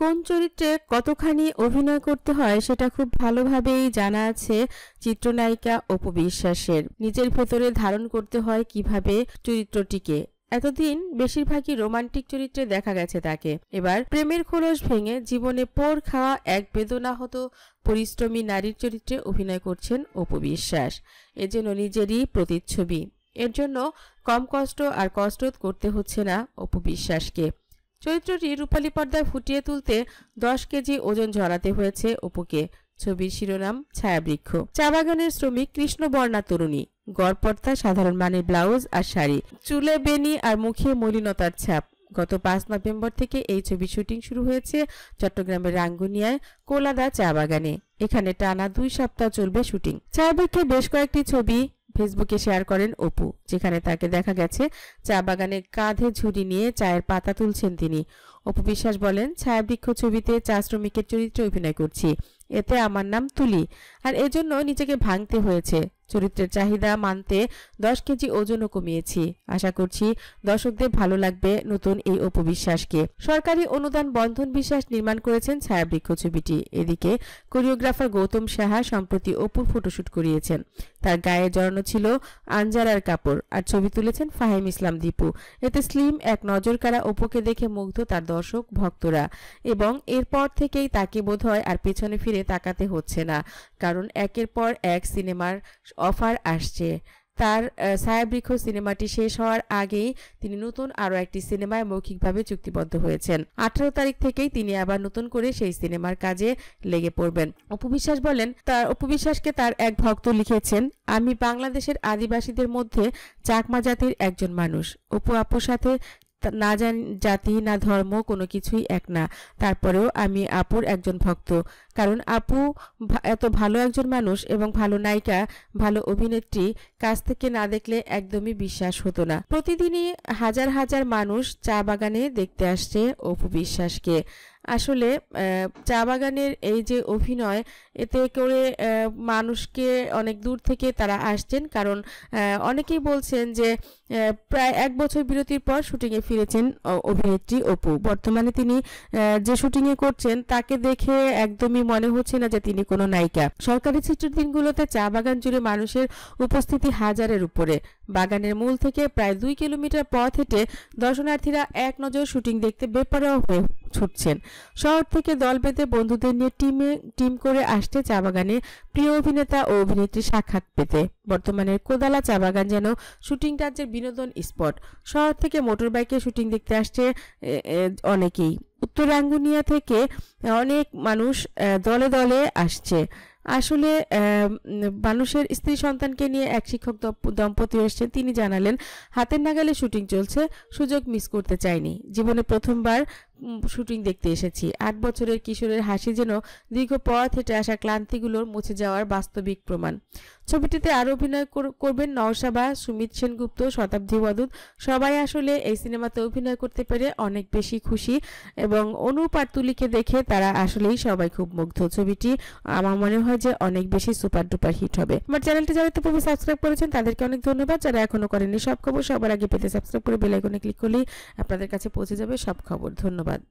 কোন চরিত্রে কতখানি অভিনয় করতে হয় সেটা খুব ভালোভাবেই জানা আছে চিত্রনায়িকা অপু বিশ্বাসের। নিজের ভেতরে ধারণ করতে হয় কীভাবে চরিত্রটিকে। এতদিন বেশিরভাগই রোমান্টিক চরিত্রে দেখা গেছে তাকে। এবার প্রেমের খোলস ভেঙে জীবনে পোর খাওয়া এক বেদনাহত, পরিশ্রমী নারীর চরিত্রে অভিনয় করছেন অপু বিশ্বাস। এজন্য নিজেরই প্রতিচ্ছবি। এর জন্য কম কষ্ট আর কষ্ট করতে হচ্ছে না অপু বিশ্বাসকে। চরিত্রটি রূপালী পর্দায় ফুটিয়ে তুলতে দশ কেজি ওজন ঝরাতে হয়েছে অপুকে। ছবির শিরোনাম, ছায়াবৃক্ষ। চা বাগানের শ্রমিক কৃষ্ণবর্ণা তরুণী। গড়পর্তা সাধারণ মানের ব্লাউজ আর শাড়ি। চুলে বেনি আর মুখে মলিনতার ছাপ। গত পাঁচ নভেম্বর থেকে এই ছবি শুটিং শুরু হয়েছে চট্টগ্রামের রাঙ্গুনিয়ায় কোলাদা চা বাগানে। এখানে টানা দুই সপ্তাহ চলবে শুটিং। ছায়াবৃক্ষে বেশ কয়েকটি ছবি ফেসবুকে শেয়ার করেন অপু, যেখানে তাকে দেখা গেছে চা বাগানে কাঁধে ঝুড়ি নিয়ে চায়ের পাতা তুলছেন তিনি। অপু বিশ্বাস বলেন, ছায়াবৃক্ষ ছবিতে চা শ্রমিকের চরিত্রে অভিনয় করছি। এতে আমার নাম তুলি। আর এজন্য নিজেকে ভাঙতে হয়েছে। চরিত্রের চাহিদা মানতে দশ কেজি ওজনও কমিয়েছি। আশা করছি দর্শকদের ভালো লাগবে নতুন এই অপবিশ্বাসকে। সরকারি অনুদান বন্ধন বিশ্বাস নির্মাণ করেছেন ছায়াবৃক্ষ ছবিটি। এদিকে কোরিওগ্রাফার গৌতম সাহা সম্প্রতি অপুর ফটোশুট করিয়েছেন। তার গায়ে জড়ানো ছিল আঞ্জারার কাপড় আর ছবি তুলেছেন ফাহিম ইসলাম দীপু। এতে স্লিম এক নজর কারা অপুকে দেখে মুগ্ধ তার দর্শক, ভক্তরা এবং এরপর থেকেই তাকে বোধ হয় আর পেছনে ফিরে তাকাতে হচ্ছে না। কারণ একের পর এক সিনেমার অফার আসছে। তার ছায়াবৃক্ষ সিনেমাটি শেষ হওয়ার আগেই তিনি নতুন আরও একটি সিনেমায় মৌখিকভাবে চুক্তিবদ্ধ হয়েছেন। আঠারো তারিখ থেকেই তিনি আবার নতুন করে সেই সিনেমার কাজে লেগে পড়বেন। অপবিশ্বাস বলেন, তার অপবিশ্বাসকে তার এক ভক্ত লিখেছেন, আমি বাংলাদেশের আদিবাসীদের মধ্যে চাকমা জাতির একজন মানুষ। অপু আপুর সাথে না জান, জাতি, না ধর্ম কোনো কিছুই এক না। তারপরেও আমি আপুর একজন ভক্ত। কারণ আপু এত ভালো একজন মানুষ এবং ভালো নায়িকা, ভালো অভিনেত্রী, কাছ থেকে না দেখলে একদমই বিশ্বাস হতো না। প্রতিদিনই হাজার হাজার মানুষ চা বাগানে দেখতে আসছে অপু বিশ্বাসকে। আসলে চা বাগানের এই যে অভিনয়, এতে করে মানুষকে অনেক দূর থেকে তারা আসছেন। কারণ অনেকেই বলছেন যে প্রায় এক বছর বিরতির পর শুটিংয়ে ফিরেছেন অভিনেত্রী অপু। বর্তমানে তিনি যে শুটিংয়ে করছেন, তাকে দেখে একদমই মনে হচ্ছে না যে তিনি কোনো নায়িকা। সরকারি ছুটির দিনগুলোতে চা বাগান জুড়ে মানুষের উপস্থিতি হাজারের উপরে। বাগানের মূল থেকে প্রায় দুই কিলোমিটার পথ হেঁটে দর্শনার্থীরা এক নজর শুটিং দেখতে বেপরোয়া হয়ে ছুটছেন। শহর থেকে দল বেঁধে বন্ধুদের নিয়ে টিমে, টিম করে আসছে চা বাগানে প্রিয় অভিনেতা ও অভিনেত্রী সাক্ষাৎ পেতে। বর্তমানে কোদালা চা বাগান যেন শুটিং রাজ্যের বিনোদন স্পট। শহর থেকে মোটর বাইকে শুটিং দেখতে আসছে অনেকেই। উত্তরাঙ্গুনিয়া থেকে অনেক মানুষ দলে দলে আসছে। আসলে মানুষের স্ত্রী সন্তানকে নিয়ে এক শিক্ষক দম্পতি এসছেন। তিনি জানালেন, হাতের নাগালে শুটিং চলছে, সুযোগ মিস করতে চাইনি। জীবনে প্রথমবার শুটিং দেখতে এসেছি। আট বছরের কিশোরের হাসি যেন দীর্ঘ পথ হেঁটে আসা ক্লান্তিগুলোর মুছে যাওয়ার বাস্তবিক প্রমাণ। ছবিটিতে আরও অভিনয় করবেন নওশাবা, সুমিত সেনগুপ্ত, শতাব্দী ওয়াদুদ সবাই আসলে এই সিনেমাতে অভিনয় করতে পেরে অনেক বেশি খুশি এবং অনুপ আর তুলিকে দেখে তারা আসলেই সবাই খুব মুগ্ধ। ছবিটি আমার মনে হয় যে অনেক বেশি সুপার ডুপার হিট হবে। আমার চ্যানেলটি যারা পূর্বে সাবস্ক্রাইব করেছেন, তাদেরকে অনেক ধন্যবাদ। যারা এখনও করেননি, সব খবর সবার আগে পেতে সাবস্ক্রাইব করে বেলাইকনে ক্লিক করলেই আপনাদের কাছে পৌঁছে যাবে সব খবর। ধন্যবাদ। but